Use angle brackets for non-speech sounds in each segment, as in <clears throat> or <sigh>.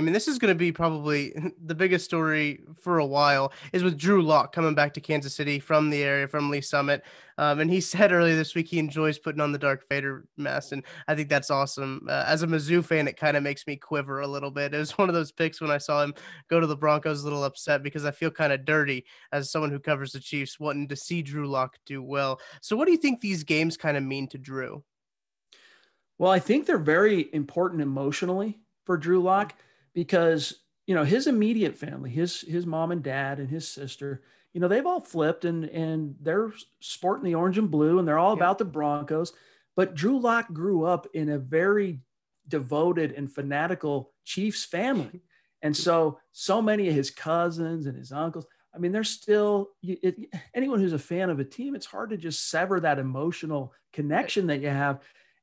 I mean, this is going to be probably <laughs> the biggest story for a while is with Drew Lock coming back to Kansas City from the area, from Lee's Summit. Um, and he <laughs> said earlier this week he enjoys putting on the Darth Vader mask. And I think that's awesome. Uh, as a Mizzou fan, it kind of makes me quiver a little bit. It was <laughs> one of those picks when I saw him go to the Broncos, a little upset because I feel kind of dirty as someone who covers the Chiefs, wanting to see Drew Lock do well. So, what do you think these games kind of mean to Drew? Well, I think they're very important emotionally for Drew Lock because you know his immediate family, his his mom and dad and his sister, you know they've all flipped and and they're sporting the orange and blue and they're all yeah. about the Broncos. But Drew Lock grew up in a very devoted and fanatical Chiefs family, <laughs> and so so many of his cousins and his uncles. I mean, they're still it, anyone who's a fan of a team. It's hard to just sever that emotional connection that you have.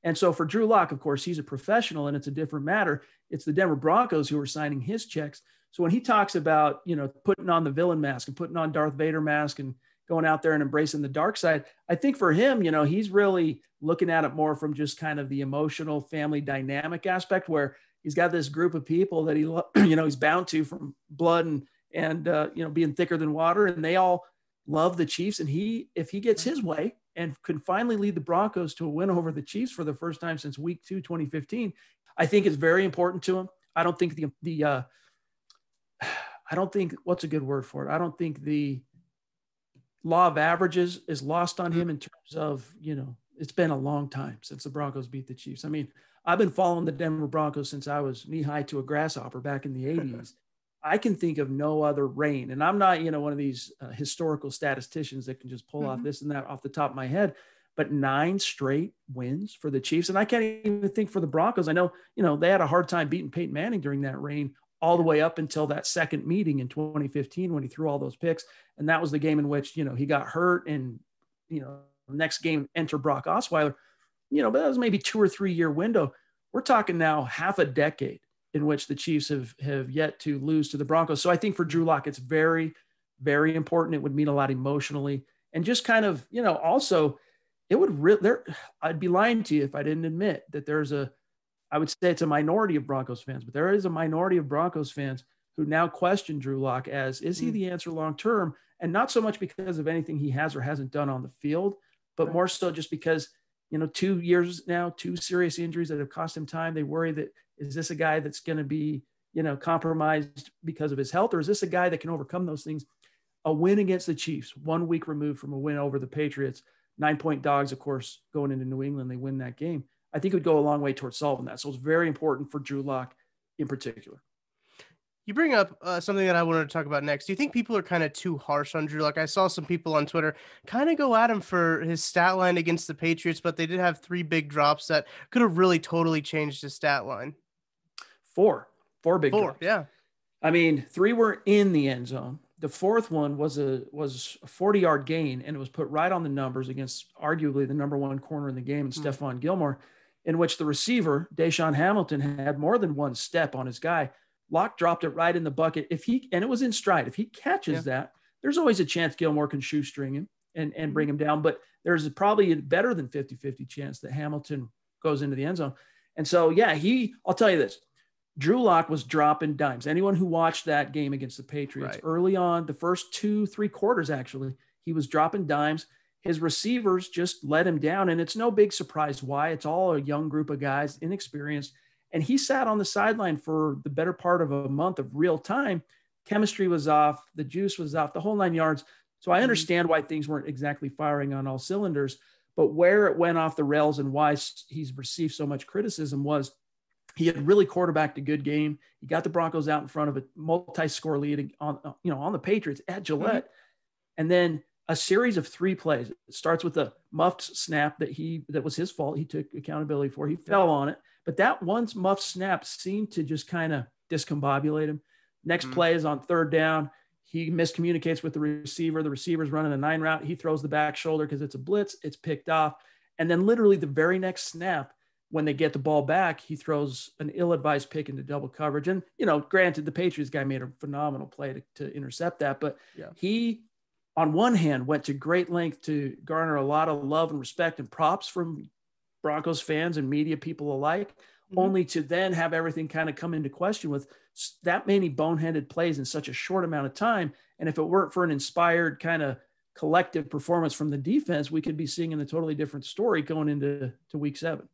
And so for Drew Lock, of course, he's a professional and it's a different matter. It's the Denver Broncos who are signing his checks. So when he talks about, you know, putting on the villain mask and putting on Darth Vader mask and going out there and embracing the dark side, I think for him, you know, he's really looking at it more from just kind of the emotional family dynamic aspect where he's got this group of people that he, <clears throat> you know, he's bound to from blood and, and, uh, you know, being thicker than water. And they all love the Chiefs. And he, if he gets his way, and can finally lead the Broncos to a win over the Chiefs for the first time since week two, 2015. I think it's very important to him. I don't think the, the, uh, <sighs> I don't think, what's a good word for it? I don't think the law of averages is lost on him in terms of, you know, it's been a long time since the Broncos beat the Chiefs. I mean, I've been following the Denver Broncos since I was knee high to a grasshopper back in the 80s. I can think of no other reign. And I'm not, you know, one of these uh, historical statisticians that can just pull mm-hmm. off this and that off the top of my head, but nine straight wins for the Chiefs. And I can't even think for the Broncos. I know, you know, they had a hard time beating Peyton Manning during that reign all the way up until that second meeting in 2015 when he threw all those picks. And that was the game in which, you know, he got hurt and, you know, next game enter Brock Osweiler, you know, but that was maybe two or three year window. We're talking now half a decade in which the Chiefs have have yet to lose to the Broncos. So I think for Drew Lock, it's very, very important. It would mean a lot emotionally, and just kind of, you know, also it would really there. I'd be lying to you if I didn't admit that there's a, I would say it's a minority of Broncos fans, but there is a minority of Broncos fans who now question Drew Lock as is he hmm. the answer long term, and not so much because of anything he has or hasn't done on the field, but more so just because you know, two years now, two serious injuries that have cost him time. They worry that is this a guy that's going to be, you know, compromised because of his health, or is this a guy that can overcome those things? A win against the Chiefs, one week removed from a win over the Patriots, nine point dogs, of course, going into New England, they win that game. I think it would go a long way towards solving that. So it's very important for Drew Lock in particular. You bring up uh, something that I wanted to talk about next. Do you think people are kind of too harsh on Drew? Like I saw some people on Twitter kind of go at him for his stat line against the Patriots, but they did have three big drops that could have really totally changed his stat line. Four, four big four. Yeah. I mean, three were in the end zone. The fourth one was a was a 40 yard gain, and it was put right on the numbers against arguably the number one corner in the game, and mm. Stephon Gilmore, in which the receiver DaeSean Hamilton had more than one step on his guy. Lock dropped it right in the bucket. If he and it was in stride. If he catches yeah. that, there's always a chance Gilmore can shoestring him and, and bring him down. But there's probably a better than 50-50 chance that Hamilton goes into the end zone. And so, yeah, he, I'll tell you this, Drew Lock was dropping dimes. Anyone who watched that game against the Patriots right. early on, the first two, three quarters, actually, he was dropping dimes. His receivers just let him down. And it's no big surprise why. It's all a young group of guys, inexperienced. And he sat on the sideline for the better part of a month of real time. Chemistry was off, the juice was off, the whole nine yards. So I mm-hmm. understand why things weren't exactly firing on all cylinders. But where it went off the rails and why he's received so much criticism was he had really quarterbacked a good game. He got the Broncos out in front of a multi-score lead on, you know, on the Patriots at Gillette. Mm-hmm. And then a series of three plays. It starts with a muffed snap that he that was his fault. He took accountability for. He fell on it. But that one muffed snap seemed to just kind of discombobulate him. Next mm-hmm. play is on third down. He miscommunicates with the receiver. The receiver's running a nine route. He throws the back shoulder because it's a blitz. It's picked off. And then literally the very next snap, when they get the ball back, he throws an ill-advised pick into double coverage. And you know, granted, the Patriots guy made a phenomenal play to, to intercept that, but yeah. he, on one hand, went to great length to garner a lot of love and respect and props from Broncos fans and media people alike, mm-hmm. only to then have everything kind of come into question with that many boneheaded plays in such a short amount of time. And if it weren't for an inspired kind of collective performance from the defense, we could be seeing in a totally different story going into to week seven.